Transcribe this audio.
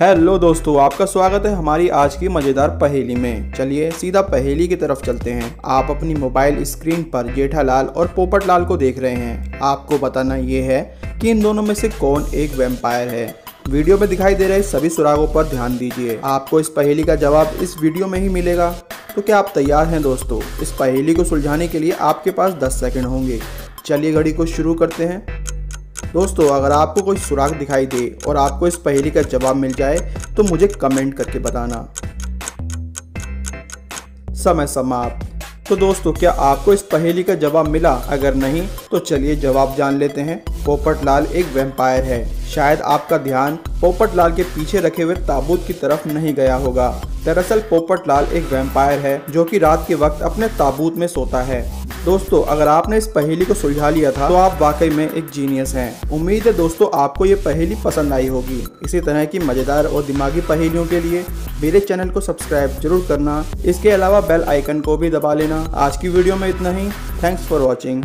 Hello दोस्तों, आपका स्वागत है हमारी आज की मज़ेदार पहेली में। चलिए सीधा पहेली की तरफ़ चलते हैं। आप अपनी मोबाइल स्क्रीन पर जेठालाल और पोपटलाल को देख रहे हैं। आपको बताना ये है कि इन दोनों में से कौन एक वेम्पायर है। वीडियो में दिखाई दे रहे सभी सुरागों पर ध्यान दीजिए। आपको इस पहेली का जवाब इस वीडियो में ही मिलेगा। तो क्या आप तैयार हैं दोस्तों? इस पहेली को सुलझाने के लिए आपके पास 10 सेकंड होंगे। चलिए घड़ी को शुरू करते हैं। दोस्तों, अगर आपको कोई सुराग दिखाई दे और आपको इस पहेली का जवाब मिल जाए तो मुझे कमेंट करके बताना। समय समाप्त। तो दोस्तों, क्या आपको इस पहेली का जवाब मिला? अगर नहीं तो चलिए जवाब जान लेते हैं। पोपट लाल एक वेम्पायर है। शायद आपका ध्यान पोपट लाल के पीछे रखे हुए ताबूत की तरफ़ नहीं गया होगा। दरअसल पोपट लाल एक वेम्पायर है, जो कि रात के वक्त अपने ताबूत में सोता है। दोस्तों, अगर आपने इस पहेली को सुलझा लिया था तो आप वाकई में एक जीनियस हैं। उम्मीद है दोस्तों, आपको ये पहेली पसंद आई होगी। इसी तरह की मज़ेदार और दिमागी पहेलियों के लिए मेरे चैनल को सब्सक्राइब ज़रूर करना। इसके अलावा बेल आइकन को भी दबा लेना। आज की वीडियो में इतना ही। Thanks for watching.